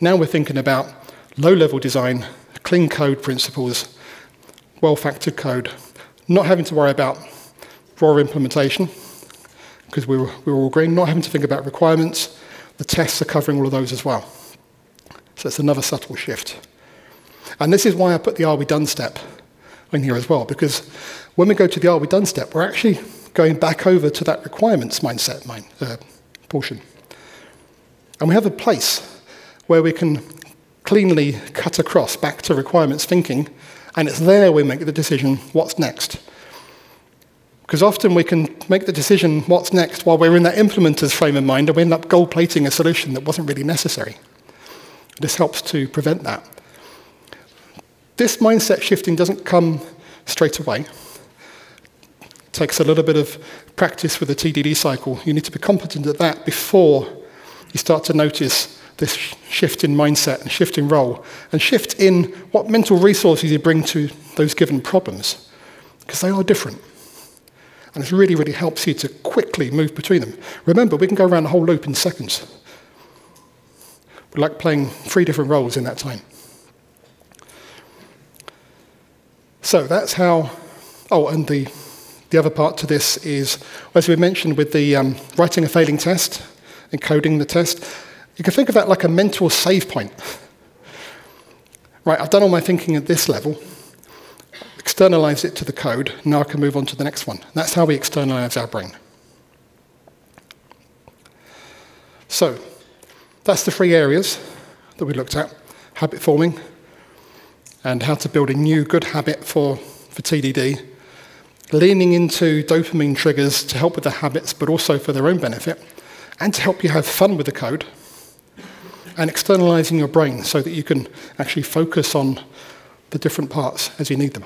now we're thinking about low-level design, clean code principles, well-factored code, not having to worry about raw implementation, because we were, we were all green, not having to think about requirements. The tests are covering all of those as well. So it's another subtle shift. And this is why I put the are we done step in here as well, because when we go to the are we done step, we're actually going back over to that requirements mindset mind, uh, portion. And we have a place where we can cleanly cut across back to requirements thinking, and it's there we make the decision what's next. Because often we can make the decision what's next while we're in that implementer's frame of mind and we end up gold plating a solution that wasn't really necessary. This helps to prevent that. This mindset shifting doesn't come straight away. Takes a little bit of practice with the TDD cycle. You need to be competent at that before you start to notice this shift in mindset and shift in role and shift in what mental resources you bring to those given problems because they are different. And it really, really helps you to quickly move between them. Remember, we can go around the whole loop in seconds. We're like playing three different roles in that time. So that's how, oh, and the, the other part to this is, as we mentioned with the um, writing a failing test, encoding the test. You can think of that like a mental save point. Right, I've done all my thinking at this level, externalize it to the code, now I can move on to the next one. That's how we externalize our brain. So, that's the three areas that we looked at habit forming, and how to build a new good habit for, for TDD, leaning into dopamine triggers to help with the habits, but also for their own benefit and to help you have fun with the code, and externalizing your brain so that you can actually focus on the different parts as you need them.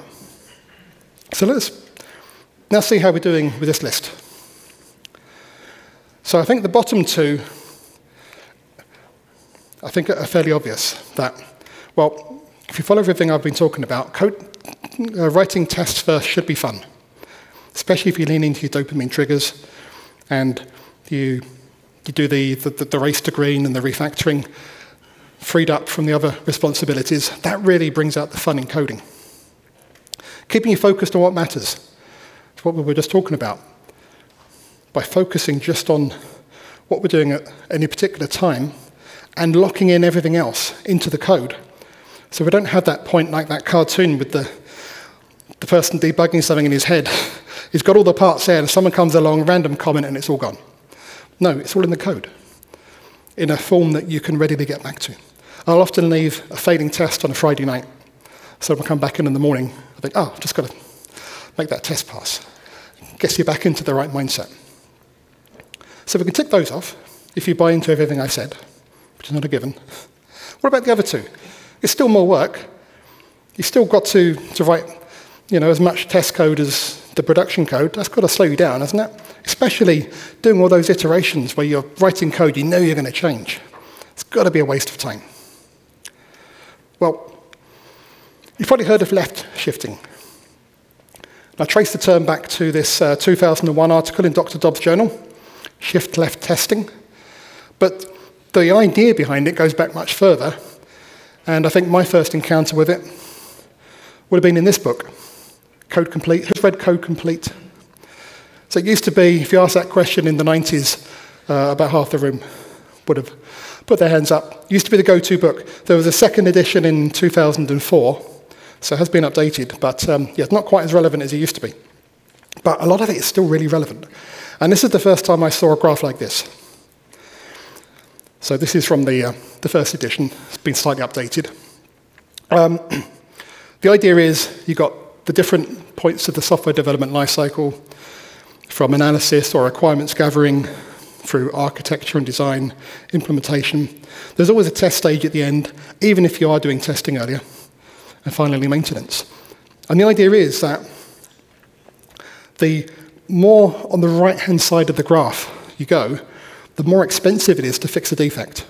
So let's now see how we're doing with this list. So I think the bottom two, I think are fairly obvious that, well, if you follow everything I've been talking about, code, uh, writing tests first should be fun, especially if you lean into your dopamine triggers and you you do the, the, the race to green and the refactoring, freed up from the other responsibilities. That really brings out the fun in coding. Keeping you focused on what matters. It's what we were just talking about. By focusing just on what we're doing at any particular time and locking in everything else into the code. So we don't have that point like that cartoon with the, the person debugging something in his head. He's got all the parts there, and someone comes along, random comment, and it's all gone. No, it's all in the code in a form that you can readily get back to. I'll often leave a failing test on a Friday night. So when I come back in in the morning, I think, oh, I've just got to make that test pass. Gets you back into the right mindset. So we can tick those off if you buy into everything I said, which is not a given. What about the other two? It's still more work. You've still got to, to write you know, as much test code as the production code. That's got to slow you down, hasn't it? especially doing all those iterations where you're writing code you know you're going to change. It's got to be a waste of time. Well, you've probably heard of left shifting. I trace the term back to this uh, 2001 article in Dr. Dobb's journal, Shift Left Testing. But the idea behind it goes back much further, and I think my first encounter with it would have been in this book, Code Complete. Who's read Code Complete? So it used to be, if you asked that question in the 90s, uh, about half the room would have put their hands up. It used to be the go-to book. There was a second edition in 2004, so it has been updated, but um, yeah, it's not quite as relevant as it used to be. But a lot of it is still really relevant. And this is the first time I saw a graph like this. So this is from the, uh, the first edition. It's been slightly updated. Um, the idea is you've got the different points of the software development lifecycle from analysis or requirements gathering through architecture and design, implementation. There's always a test stage at the end, even if you are doing testing earlier and finally maintenance. And the idea is that the more on the right-hand side of the graph you go, the more expensive it is to fix a defect.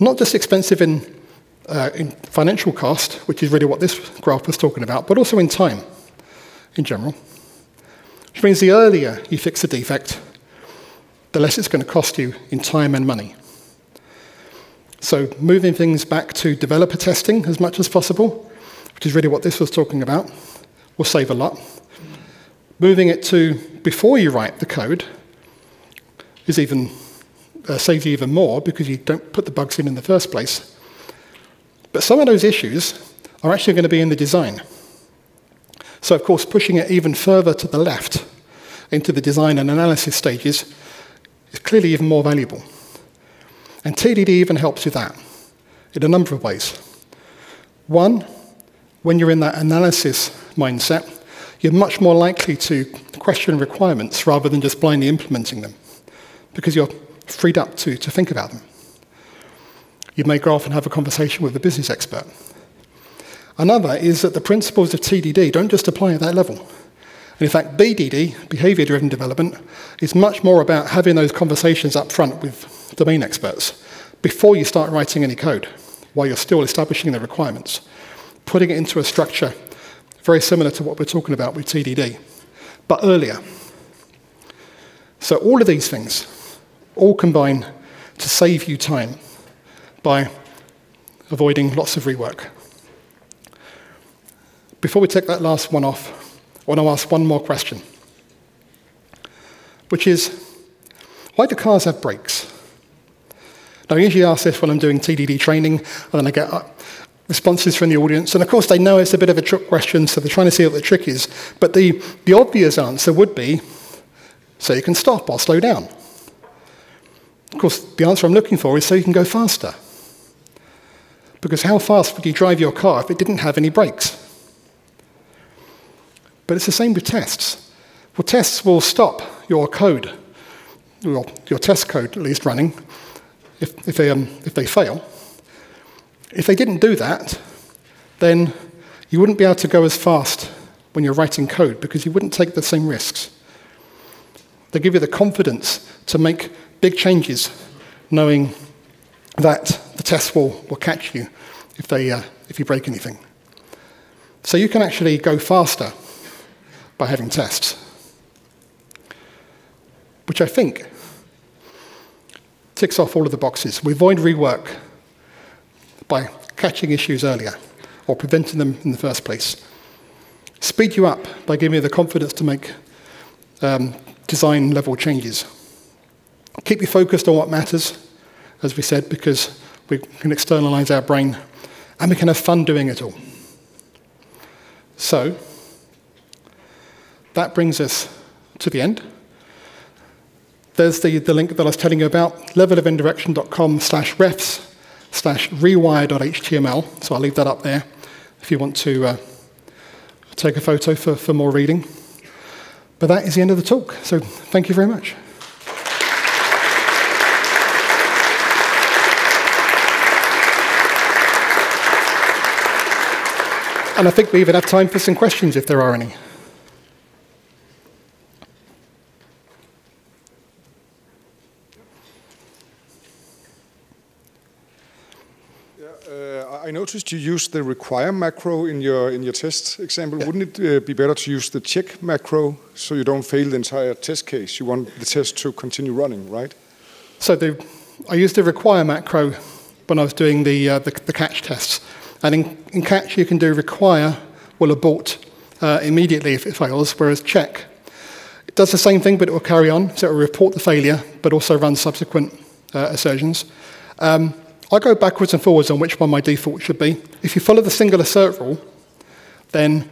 Not just expensive in, uh, in financial cost, which is really what this graph was talking about, but also in time in general. Which means the earlier you fix a defect, the less it's going to cost you in time and money. So moving things back to developer testing as much as possible, which is really what this was talking about, will save a lot. Moving it to before you write the code is even uh, saves you even more because you don't put the bugs in in the first place. But some of those issues are actually going to be in the design. So, of course, pushing it even further to the left into the design and analysis stages is clearly even more valuable. And TDD even helps with that in a number of ways. One, when you're in that analysis mindset, you're much more likely to question requirements rather than just blindly implementing them because you're freed up to, to think about them. You may go off and have a conversation with a business expert. Another is that the principles of TDD don't just apply at that level. And in fact, BDD, behavior driven development, is much more about having those conversations up front with domain experts before you start writing any code, while you're still establishing the requirements, putting it into a structure very similar to what we're talking about with TDD, but earlier. So all of these things all combine to save you time by avoiding lots of rework. Before we take that last one off, I want to ask one more question, which is, why do cars have brakes? Now, I usually ask this when I'm doing TDD training, and then I get uh, responses from the audience. And of course, they know it's a bit of a trick question, so they're trying to see what the trick is. But the, the obvious answer would be so you can stop or slow down. Of course, the answer I'm looking for is so you can go faster. Because how fast would you drive your car if it didn't have any brakes? But it's the same with tests. Well, tests will stop your code, well, your test code at least running, if, if, they, um, if they fail. If they didn't do that, then you wouldn't be able to go as fast when you're writing code because you wouldn't take the same risks. They give you the confidence to make big changes, knowing that the test will, will catch you if, they, uh, if you break anything. So you can actually go faster by having tests, which I think ticks off all of the boxes. We avoid rework by catching issues earlier or preventing them in the first place. Speed you up by giving you the confidence to make um, design level changes. Keep you focused on what matters, as we said, because we can externalize our brain and we can have fun doing it all. So, that brings us to the end. There's the, the link that I was telling you about, levelofindirection.com slash refs slash rewire.html. So I'll leave that up there if you want to uh, take a photo for, for more reading. But that is the end of the talk. So thank you very much. And I think we even have time for some questions if there are any. Yeah, uh, I noticed you used the require macro in your in your test example. Yeah. Wouldn't it uh, be better to use the check macro so you don't fail the entire test case? You want the test to continue running, right? So the, I used the require macro when I was doing the, uh, the, the, catch tests. And in, in catch, you can do require will abort uh, immediately if it fails, whereas check it does the same thing, but it will carry on. So it will report the failure, but also run subsequent uh, assertions. Um, I go backwards and forwards on which one my default should be. If you follow the single assert rule, then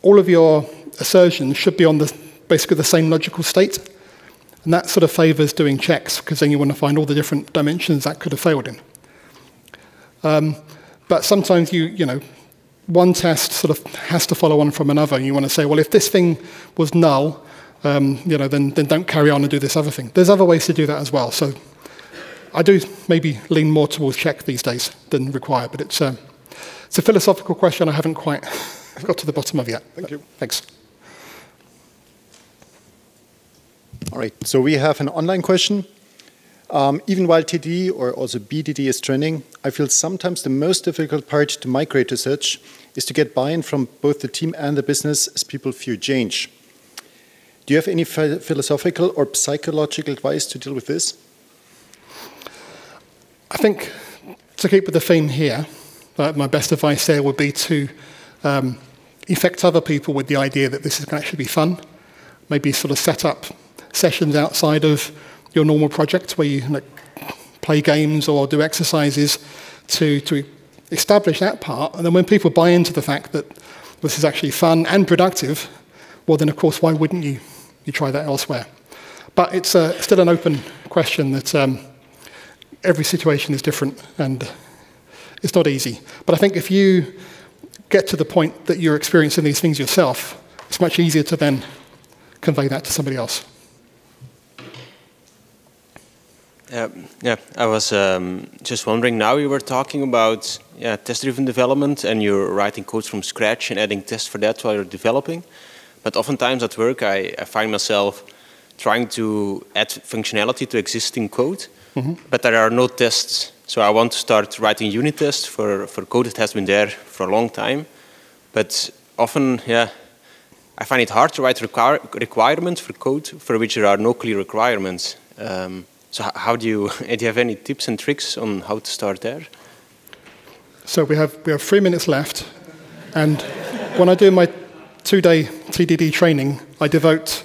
all of your assertions should be on the, basically the same logical state. And that sort of favors doing checks, because then you want to find all the different dimensions that could have failed in. Um, but sometimes you, you know, one test sort of has to follow on from another. And you want to say, well, if this thing was null, um, you know, then, then don't carry on and do this other thing. There's other ways to do that as well. So I do maybe lean more towards check these days than require, but it's, uh, it's a philosophical question I haven't quite got to the bottom of yet. Thank you. Thanks. All right, so we have an online question. Um, even while TDD or also BDD is trending, I feel sometimes the most difficult part to migrate to such is to get buy-in from both the team and the business as people fear change. Do you have any philosophical or psychological advice to deal with this? I think to keep with the theme here, uh, my best advice there would be to um, affect other people with the idea that this is going to actually be fun. Maybe sort of set up sessions outside of your normal project where you like, play games or do exercises to, to establish that part. And then when people buy into the fact that this is actually fun and productive, well, then of course, why wouldn't you you try that elsewhere. But it's uh, still an open question that um, every situation is different and it's not easy. But I think if you get to the point that you're experiencing these things yourself, it's much easier to then convey that to somebody else. Uh, yeah, I was um, just wondering. Now you were talking about yeah, test-driven development, and you're writing codes from scratch and adding tests for that while you're developing. But oftentimes at work, I, I find myself trying to add functionality to existing code, mm -hmm. but there are no tests. So I want to start writing unit tests for, for code that has been there for a long time. But often, yeah, I find it hard to write require, requirements for code for which there are no clear requirements. Um, so how do you, do you have any tips and tricks on how to start there? So we have, we have three minutes left. And when I do my two-day TDD training, I devote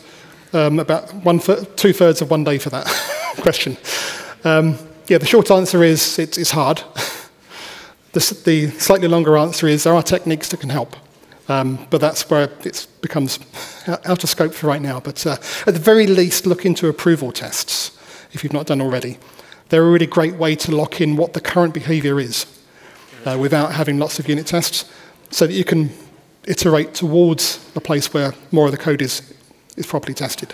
um, about one two-thirds of one day for that question. Um, yeah, the short answer is it's, it's hard. the, the, slightly longer answer is there are techniques that can help. Um, but that's where it becomes out of scope for right now. But uh, at the very least, look into approval tests if you've not done already. They're a really great way to lock in what the current behavior is uh, without having lots of unit tests so that you can iterate towards a place where more of the code is, is properly tested.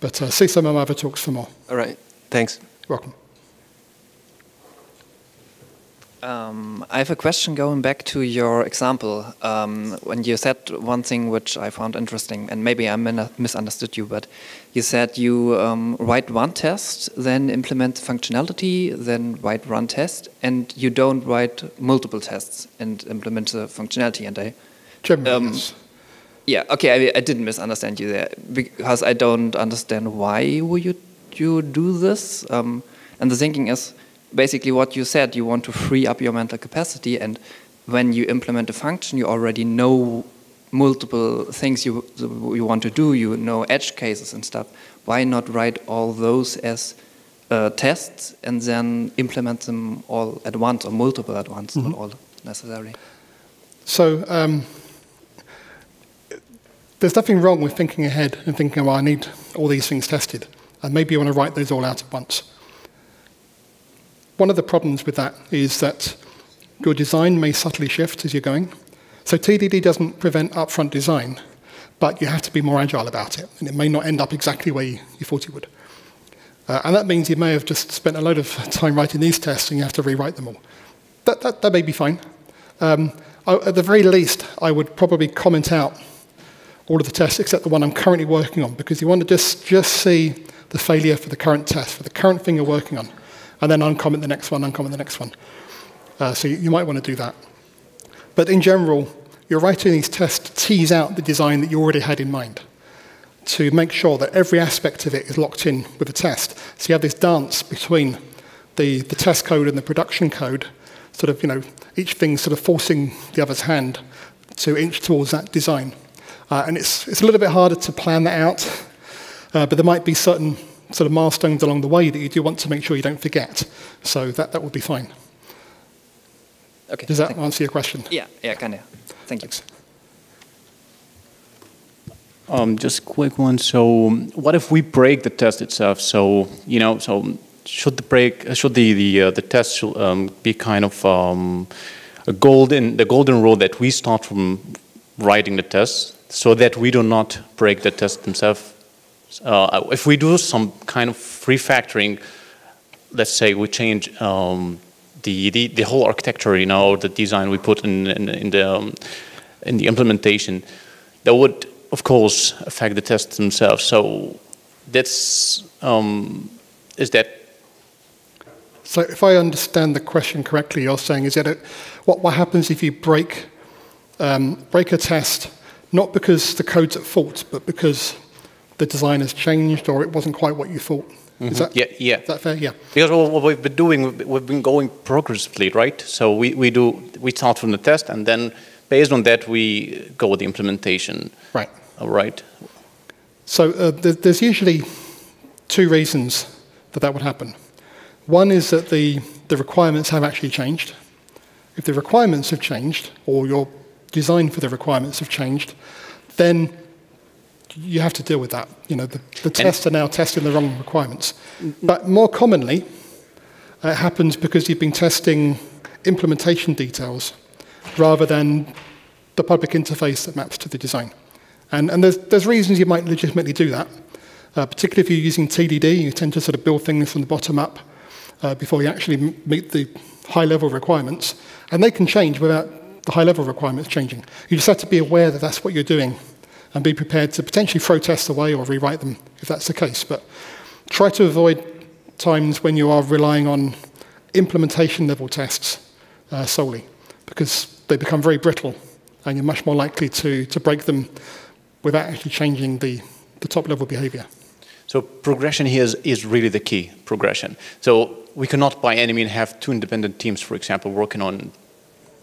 But uh, see some of my other talks for more. All right. Thanks. welcome. Um, I have a question going back to your example. Um, when you said one thing which I found interesting, and maybe I misunderstood you, but you said you um, write one test, then implement functionality, then write one test, and you don't write multiple tests and implement the functionality. And I um, yeah, okay, I, I, didn't misunderstand you there because I don't understand why would you you do this. Um, and the thinking is basically what you said. You want to free up your mental capacity, and when you implement a function, you already know multiple things you you want to do. You know edge cases and stuff. Why not write all those as uh, tests and then implement them all at once or multiple at once, mm -hmm. not mm-hmm. all necessarily? So. Um there's nothing wrong with thinking ahead and thinking, well, I need all these things tested. And maybe you want to write those all out at once. One of the problems with that is that your design may subtly shift as you're going. So TDD doesn't prevent upfront design, but you have to be more agile about it, and it may not end up exactly where you, you thought it would. Uh, and that means you may have just spent a load of time writing these tests and you have to rewrite them all. That, that, that may be fine. Um, I, at the very least, I would probably comment out all of the tests except the one I'm currently working on because you want to just, just see the failure for the current test, for the current thing you're working on, and then uncomment the next one, uncomment the next one. Uh, so you, you might want to do that. But in general, you're writing these tests to tease out the design that you already had in mind, to make sure that every aspect of it is locked in with the test. So you have this dance between the, the test code and the production code, sort of, you know, each thing sort of forcing the other's hand to inch towards that design. Uh, and it's, it's a little bit harder to plan that out, uh, but there might be certain sort of milestones along the way that you do want to make sure you don't forget. So that, that would be fine. Okay. Does that thank- answer your question? Yeah, yeah, kind of. Thank you. Um, just quick one. So, what if we break the test itself? So, you know, so should the break, should the the uh, the test should, um, be kind of um, a golden the golden rule that we start from writing the test, so that we do not break the test themselves. Uh, if we do some kind of refactoring, let's say we change um, the, the the whole architecture, you know, the design we put in in, in the um, in the implementation, that would of course affect the tests themselves. So that's um, is that So if I understand the question correctly, you're saying is that what, what happens if you break, um, break a test, not because the code's at fault, but because the design has changed or it wasn't quite what you thought? Is that, yeah yeah is that fair? Yeah. because what we've been doing we've- been going progressively right. So we, we do we start from the test and then based on that we go with the implementation. Right. All right. So uh, there, there's usually two reasons that that would happen. One is that the, the requirements have actually changed. If the requirements have changed, or your design for the requirements have changed, then you have to deal with that. You know, the, the tests are now testing the wrong requirements. But more commonly, uh, it happens because you've been testing implementation details rather than the public interface that maps to the design. And, and there's, there's reasons you might legitimately do that. Uh, particularly if you're using TDD, you tend to sort of build things from the bottom up uh, before you actually meet the high level requirements. And they can change without the high level requirements changing. You just have to be aware that that's what you're doing and be prepared to potentially throw tests away or rewrite them if that's the case. But try to avoid times when you are relying on implementation level tests uh, solely because they become very brittle and you're much more likely to, to break them without actually changing the, the top level behavior. So progression here is, is really the key, progression. So we cannot by any means have two independent teams, for example, working on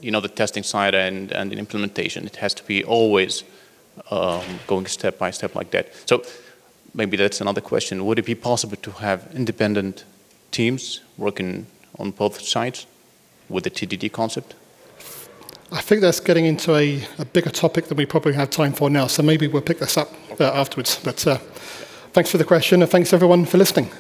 you know, the testing side and, and the implementation. It has to be always um, going step by step like that. So maybe that's another question. Would it be possible to have independent teams working on both sides with the TDD concept? I think that's getting into a, a bigger topic than we probably have time for now, so maybe we'll pick this up uh, afterwards. But uh, thanks for the question, and thanks everyone for listening.